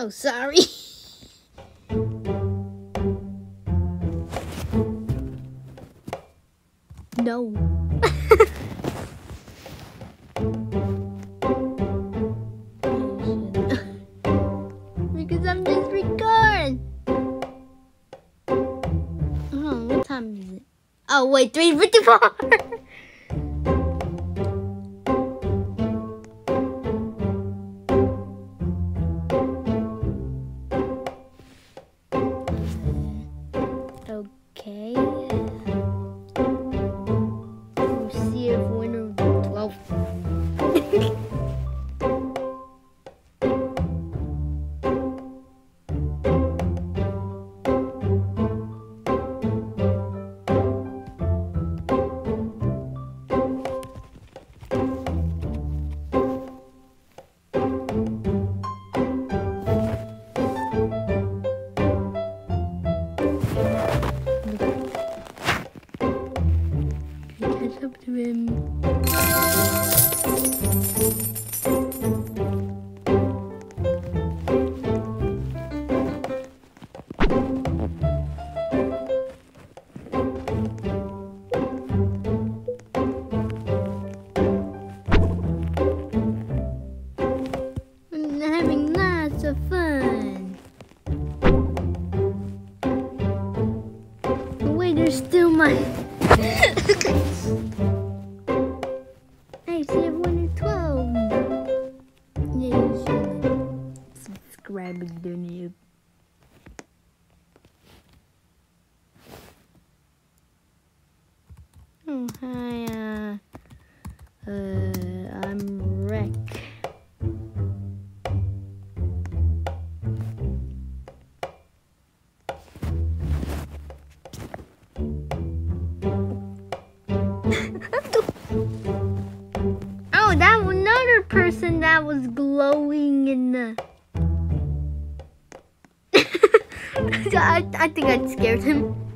Oh, sorry. no. because I'm just recording. Oh, what time is it? Oh, wait, 354. subscribe and donate. Oh, hi, uh, uh, I'm Rick. Oh, that another person that was glowing in the. I, I think I scared him.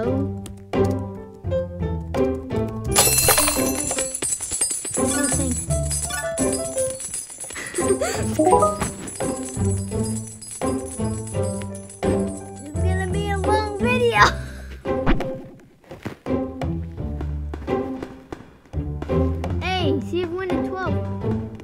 Long video. hey, CFWinner12.